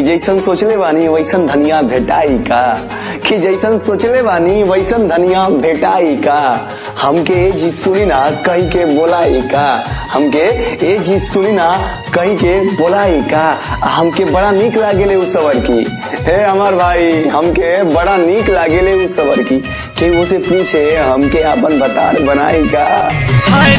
कि जैसन सोचले बानी, वैसन धनिया भेटाई का। कि जैसन सोचले बानी, वैसन धनिया भेटाई का। हमके ए जी सुनी ना कहीं के बोलाई का। हमके ए जी सुनी ना कहीं के। बोलाई का हमके बड़ा निक लागेले उस सबर की। हे अमर भाई, हमके बड़ा निक लागेले उस सबर की। कि उसे पूछे, हमके अपन बतार बनाई का। हाय